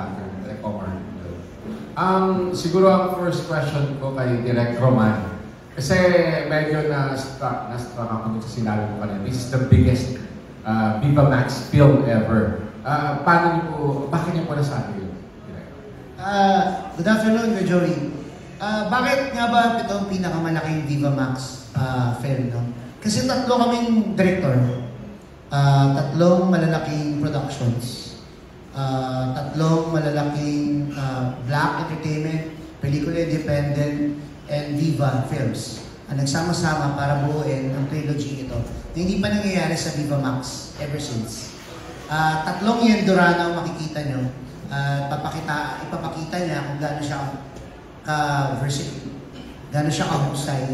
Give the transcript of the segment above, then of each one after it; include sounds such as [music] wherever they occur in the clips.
Blacker, Direct Omar. Um, siguro ang first question ko kay Direct Roman. Kasi medyo na-struck, na-struck ako sa sinabi mo kanina. This is the biggest uh, Viva Max film ever. Uh, paano niyo po, bakit niyo po nasabi yun? Ah, good afternoon, Joey. Ah, bakit nga ba ito ang pinakamalaking Viva Max ah, film, no? Kasi tatlo kaming director. Ah, tatlong malalaking productions. Ah, tatlong malalaking ah, Black Entertainment, Pelikula Independent, and Viva Films. Ang nagsama-sama para buuin ang trilogy ito na hindi pa nangyayari sa Viva Max ever since. Ah, tatlong Yendorana ang makikita nyo. Ah, papakita, ipapakita niya kung gaano siya ka-versatile, gaano siya kahusay.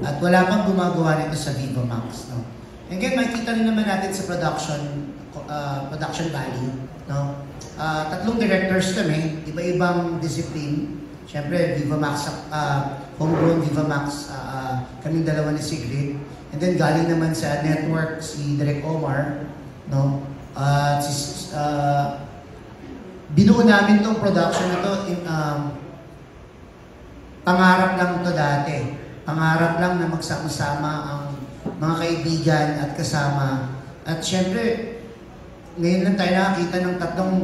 At wala pang gumagawa nito sa Viva Max. No? Again, makikita rin naman natin sa production ah, production value. No? Ah, tatlong directors kami, iba-ibang discipline. Siyempre, Viva Max, ah, homegrown Viva Max, ah, ah, kaming dalawa ni Sigrid. And then galing naman sa network si Direk Omar. No? At si, ah, binuo namin tong production na to in, um, pangarap lang to dati. Pangarap lang na magsama-sama ang mga kaibigan at kasama. At syempre, ngayon lang tayo nakakita ng tatlong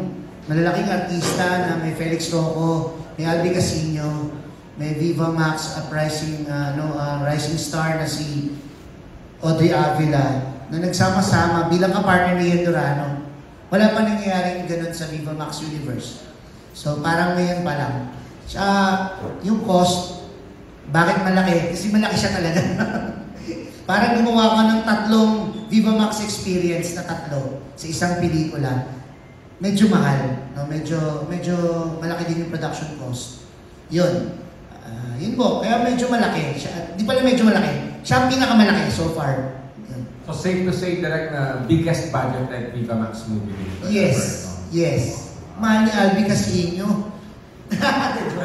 malalaking artista na may Felix Rocco, may Albi Casino, may Viva Max uprising uh, no, uh, rising star na si Audrey Avila na nagsama-sama bilang kapartner ni Ian. Wala pa nangyayaring ganun sa Viva Max Universe. So parang ngayon pa lang. Sa yung cost, bakit malaki? Kasi malaki siya talaga. [laughs] parang gumawa ka ng tatlong Viva Max experience na tatlo sa isang pelikula. Medyo mahal, no? Medyo medyo malaki din yung production cost. 'Yun. Ah, yun po. Kaya medyo malaki. Siya, di pala medyo malaki. Siya ang pinakamalaki so far. Yun. So safe to say, Direct, na biggest budget at Viva Max movie. Yes. Yes. Mahal ni Albi Casino. [laughs]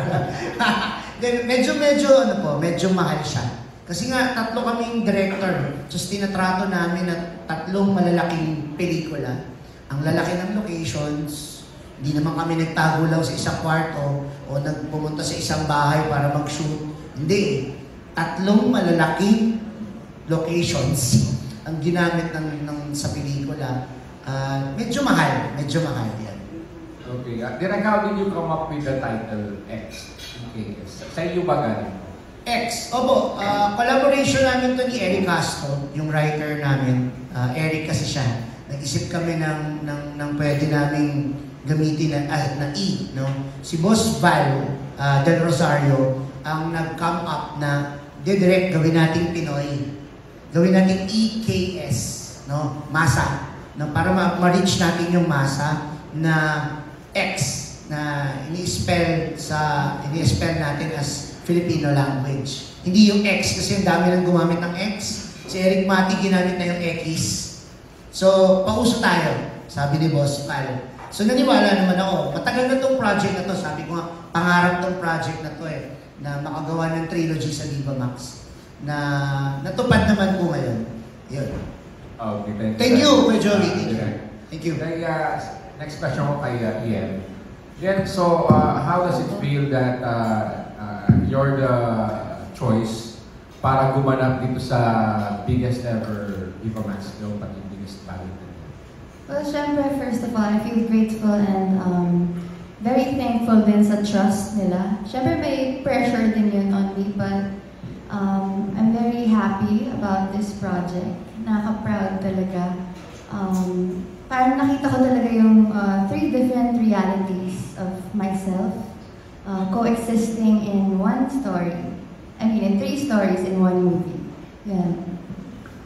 Then, [laughs] medyo, medyo, ano po, medyo mahal siya. Kasi nga, tatlo kaming director. Just tinatrato namin na tatlong malalaking pelikula. Ang lalaki ng locations, hindi naman kami nagtago lang sa isang kwarto o nagpumunta sa isang bahay para mag-shoot. Hindi. Tatlong malalaking locations ang ginamit ng, ng sa pelikula. Ah, medyo mahal. Medyo mahal yan. Okay. Uh, Direk, how did you come up with the title X? Okay. Sa iyo ba galing? X. Opo, ah, collaboration namin to ni Eric Castro, yung writer namin. Ah, Eric kasi siya. Nag-isip kami ng, ng, ng pwede naming gamitin na, ah, na E. No? Si Boss Val ah, Del Rosario ang nag-come up na direct gawin nating Pinoy. Gawin nating EKS. No? Masa. No? Para ma- ma-reach natin yung masa na X na ini-spell sa ini-spell natin as Filipino language. Hindi yung X kasi ang dami nang gumamit ng X. Si Eric Mati ginamit na yung X. So, pauso tayo, sabi ni Boss Pal. So, naniwala naman ako. Matagal na tong project na to. Sabi ko nga, pangarap tong project na to eh. Na makagawa ng trilogy sa Viva Max. Na natupad naman po ngayon. Yun. Okay, thank you. Thank you, Kuya Joey. Thank you. Thank you. Then, uh, next question ko kay uh, Ian. Ian, so uh, how does it feel that uh, uh, you're the choice para gumanap dito sa biggest ever Viva Max film, pati biggest ballot? Well, syempre, first of all, I feel grateful and um, very thankful din sa trust nila. Syempre, may pressure din yun on me, but um, I'm very happy about this project. Nakaka-proud talaga. Um, parang nakita ko talaga yung uh, three different realities of myself uh, coexisting in one story. I mean, in three stories in one movie. Yeah.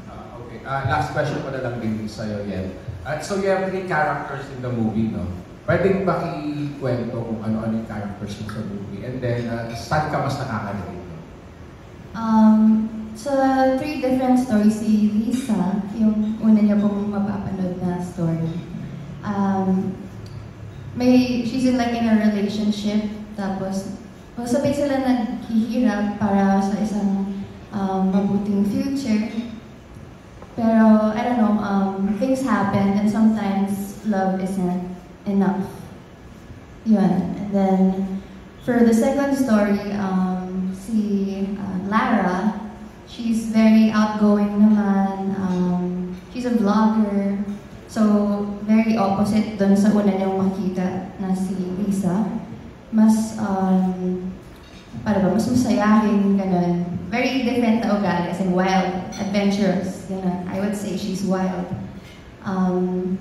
Uh, okay, uh, last question ko na lang din sa'yo, Ian. Uh, so you have three characters in the movie, no? Pwedeng baki-kwento kung ano-ano yung characters mo sa movie. And then, uh, saan ka mas nakaka-relate? Um, sa three different stories, si Lisa, yung una niya pong mapapanood na story. Um, may, she's in like in a relationship, tapos sabay sila naghihirap para sa isang um, mabuting future. Pero, I don't know, um, things happen and sometimes love isn't enough. Yun. And then, for the second story, um, si uh, Lara, she's very outgoing naman. Um, she's a vlogger. So, very opposite dun sa una niyong makita na si Lisa. Mas, um, para ba, mas masayahin, ganun. Very different na ugali, as in wild, adventurous, ganun. I would say she's wild. Um,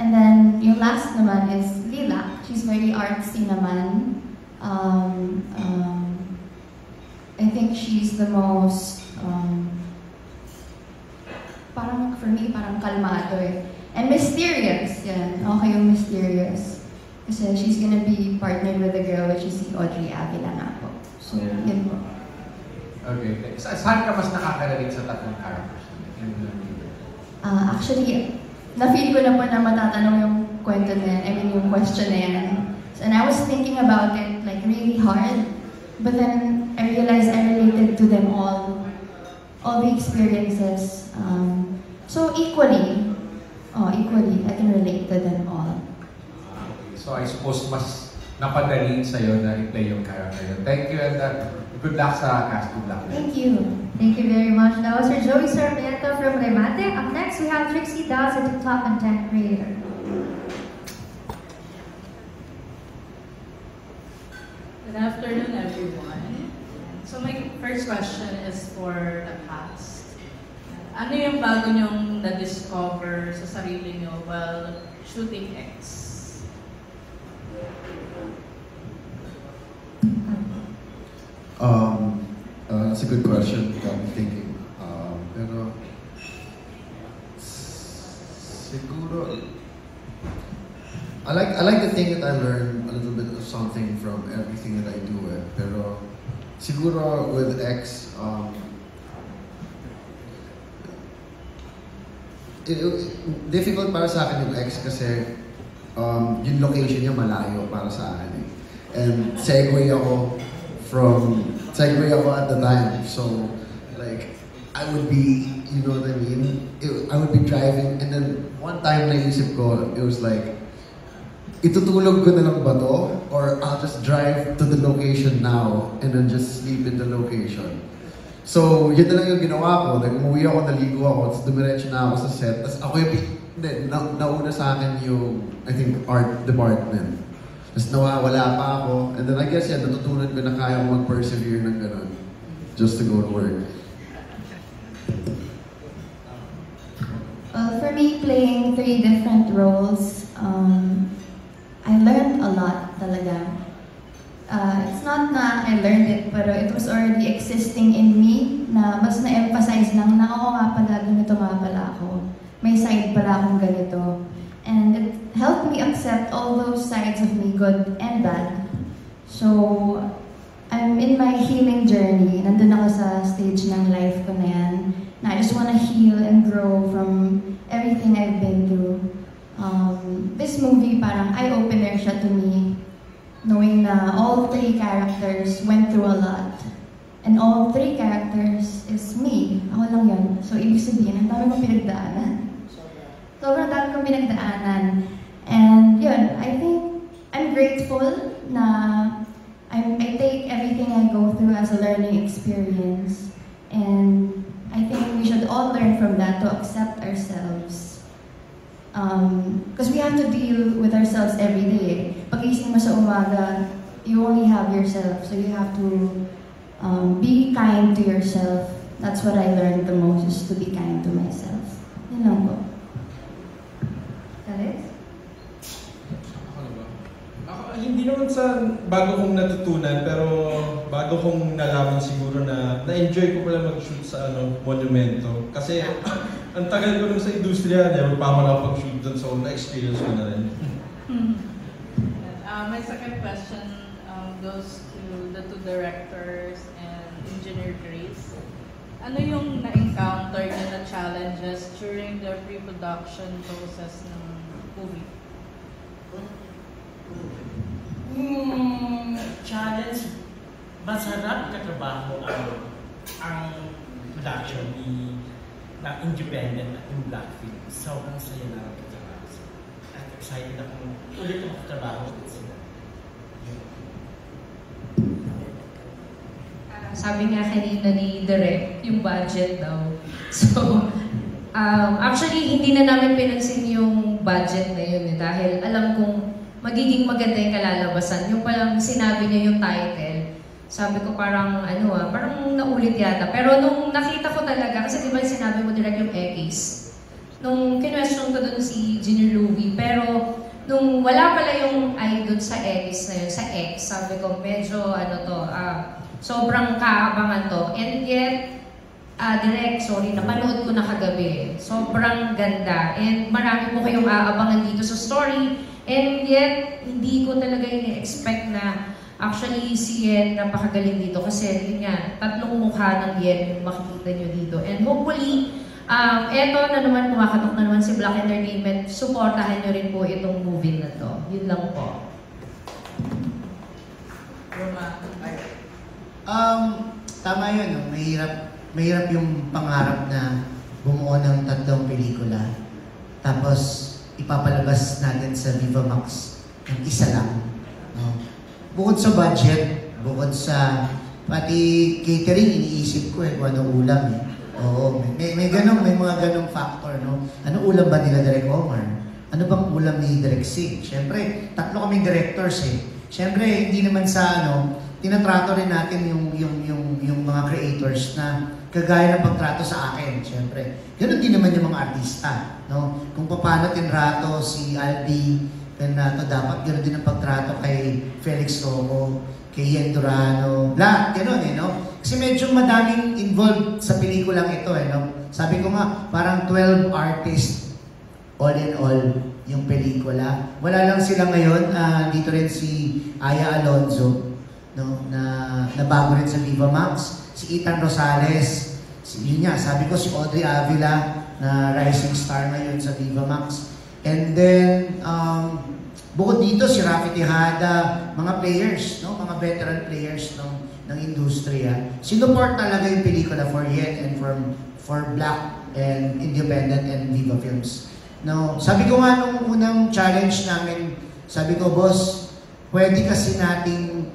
and then, yung last naman is Lila. She's very artsy naman. Um, um, I think she's the most, um, parang for me, parang kalmado eh. And mysterious, yan. Okay yung mysterious. Kasi she's gonna be partnered with a girl which is si Audrey Avila nga po. So, yun po. Okay. Sa saan ka mas nakaka-relate sa tatlong characters? Ah, actually, na-feel ko na po na matatanong yung kwento na yan, I mean yung question na yan. And I was thinking about it like really hard, but then I realized I related to them all, all the experiences. Um, so equally, oh, equally, I can relate to them all. So I suppose mas napadali sa'yo na i-play yung character yun. Thank you and uh, good luck sa casting luck. Thank you. Thank you very much. That was for Joey Sarmiento from Remate. Up next, we have Trixie Dawes, a TikTok content creator. Good afternoon, everyone. So my first question is for the cast. Ano yung bago niyong na-discover sa sarili niyo while shooting X? Um, uh, that's a good question. Got me thinking. Um, pero siguro I like I like to think that I learn a little bit of something from everything that I do. Eh. Pero siguro with X, um, it, it- difficult para sa akin yung X kasi um, yung location niya malayo para sa akin. Eh. And segue ako from segue ako at the time. So like I would be, you know what I mean? It, I would be driving and then one time naisip ko, it was like itutulog ko na lang ba to? Or I'll just drive to the location now and then just sleep in the location. So, yun na lang yung ginawa ko. Like, umuwi ako, naligo ako, tapos dumiretso na ako sa set. Tapos ako yung, hindi, na, nauna sa akin yung, I think, art department. Tapos nawawala pa ako. And then I guess, yeah, natutunan ko na kaya ko mag-persevere ng ganun. Just to go to work. Well, for me, playing three different roles, um, I learned a lot talaga. Uh, it's not na I learned it, pero it was already existing in me na mas na-emphasize lang na, oo nga pala, ganito nga pala ako. May side pala akong ganito. And it helped me accept all those sides of me, good and bad. So, I'm in my healing journey. Nandun ako sa stage ng life ko na yan. Na I just wanna heal and grow from everything I've been through. Um, this movie, parang eye-opener siya to me. Knowing na all three characters went through a lot. And all three characters is me. Ako lang yun. So, ibig sabihin, ang dami kong pinagdaanan. Sobrang dami kong pinagdaanan. And yun, I think I'm grateful na I, I take everything I go through as a learning experience. And from that to accept ourselves. Because we have to deal with ourselves every day. Pagising mo sa umaga, you only have yourself. So you have to um, be kind to yourself. That's what I learned the most, is to be kind to myself. Yun lang po. Ba? Ako, hindi naman sa bago kong natutunan, pero bago kong nalaman siguro na na-enjoy ko pala mag-shoot sa ano, monumento. Kasi [laughs] ang tagal ko nung sa industriya, never pa ako nakapag-shoot doon, so na-experience ko na rin. Uh, my second question um, goes to the two directors and engineer Grace. Ano yung na-encounter niyo na challenges during the pre-production process ng movie? Hmm, challenge, masarap katrabaho ang ang production ni na independent at yung black film. Sobrang saya na lang katrabaho sa at excited akong ulit magtrabaho ulit sila. Ah, sabi nga kanina ni Direk, yung budget daw. [laughs] So, um, actually, hindi na namin pinansin yung budget na yun eh, dahil alam kong magiging maganda yung kalalabasan. Yung palang sinabi niya yung title, sabi ko parang ano ah, parang naulit yata. Pero nung nakita ko talaga, kasi di ba sinabi mo direct yung X, nung kinwestiyon ko dun si Junior Louie, pero nung wala pala yung I dun sa X na yun, sa X, sabi ko medyo ano to, ah, sobrang kaabangan to. And yet, ah direct, sorry, napanood ko na kagabi. Sobrang ganda. And marami po kayong aabangan dito sa story. And yet, hindi ko talaga ini-expect na actually si Yen napakagaling dito. Kasi yun nga, tatlong mukha ng Yen makikita nyo dito. And hopefully, um, eto na naman, kumakatok na naman si Black Entertainment. Supportahan nyo rin po itong movie na to. Yun lang po. Um, tama yun, no? mahirap, mahirap yung pangarap na bumuo ng tatlong pelikula. Tapos, ipapalabas natin sa Viva Max ng isa lang. No? Bukod sa budget, bukod sa pati catering, iniisip ko eh kung anong ulam eh. Oo, may, may ganong, may mga ganong factor, no? Ano ulam ba nila Direk Omar? Ano bang ulam ni Direk Sig? Siyempre, tatlo kaming directors eh. Siyempre, hindi naman sa ano, tinatrato rin natin yung, yung, yung, yung mga creators na kagaya ng pagtrato sa akin, siyempre. Ganon din naman yung mga artista, no? Kung paano tinrato si Albi Renato, dapat ganoon din ang pagtrato kay Felix Romo, kay Yen Durano, lahat, gano'n eh, no? Kasi medyo madaming involved sa pelikulang ito eh, no? Sabi ko nga, parang 12 artists all in all yung pelikula. Wala lang sila ngayon, ah, dito rin si Aya Alonzo, no? Na, na bago rin sa Viva Max, si Ethan Rosales, si, yun nga, sabi ko si Audrey Avila, na rising star ngayon sa Viva Max. And then, um, bukod dito, si Rafi Tejada, mga players, no? mga veteran players ng, ng industriya. Sinuport talaga yung pelikula for Yen and for, for Black and Independent and Viva Films. No, sabi ko nga nung unang challenge namin, sabi ko, boss, pwede kasi nating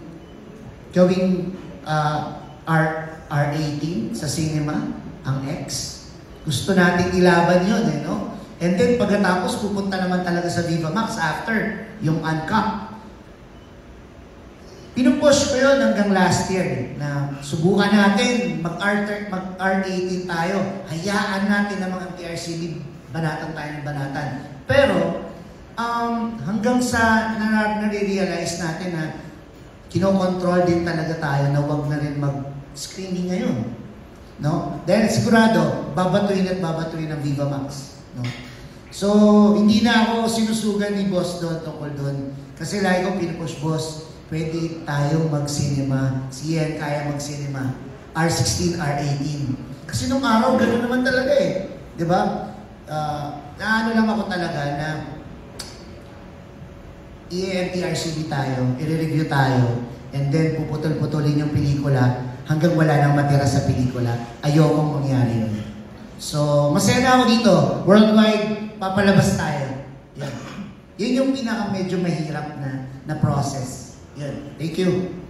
gawing uh, R, R18 sa cinema, ang X. Gusto nating ilaban yun, eh, no? And then pagkatapos pupunta naman talaga sa Viva Max after yung uncut. Pinupush ko yun hanggang last year eh, na subukan natin mag-R, mag-R18 tayo. Hayaan natin na mga TRCB banatan tayo ng banatan. Pero um, hanggang sa na, nare-realize natin na kinokontrol din talaga tayo na wag na rin mag-screening ngayon. No? Dahil sigurado, babatuin at babatuin ng Viva Max. No? So, hindi na ako sinusugan ni boss doon tungkol doon. Kasi lagi kong pinupush, boss, pwede tayong mag-cinema. Si Ian kaya mag-cinema. R16, R18. Kasi nung araw, gano'n naman talaga eh. Ba? Uh, naano lang ako talaga na i-MTRCB tayo, i-review tayo, and then puputol-putulin yung pelikula hanggang wala nang matira sa pelikula. Ayokong mangyari yun. So, masaya na ako dito. Worldwide, papalabas tayo. Yan. Yun yung pinaka medyo mahirap na, na process. Yan. Thank you.